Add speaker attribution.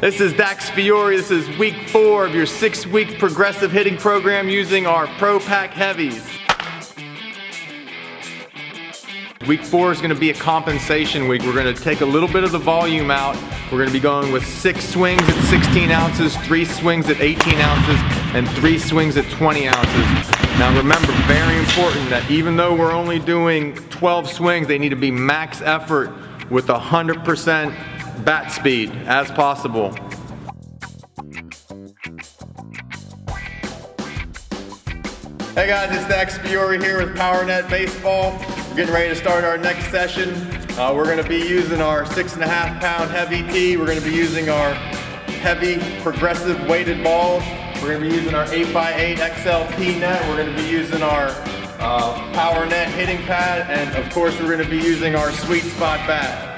Speaker 1: This is Dax Fiore. This is week four of your six week progressive hitting program using our Pro Pack Heavies. Week four is gonna be a compensation week. We're gonna take a little bit of the volume out. We're gonna be going with six swings at 16 ounces, three swings at 18 ounces, and three swings at 20 ounces. Now remember, very important that even though we're only doing 12 swings, they need to be max effort with 100% bat speed as possible. Hey guys, it's Dax Fiore here with PowerNet Baseball. We're getting ready to start our next session. Uh, we're gonna be using our six and a half pound heavy tee. We're gonna be using our heavy progressive weighted balls. We're gonna be using our 8x8 XLP net. We're gonna be using our uh, PowerNet hitting pad. And of course, we're gonna be using our sweet spot bat.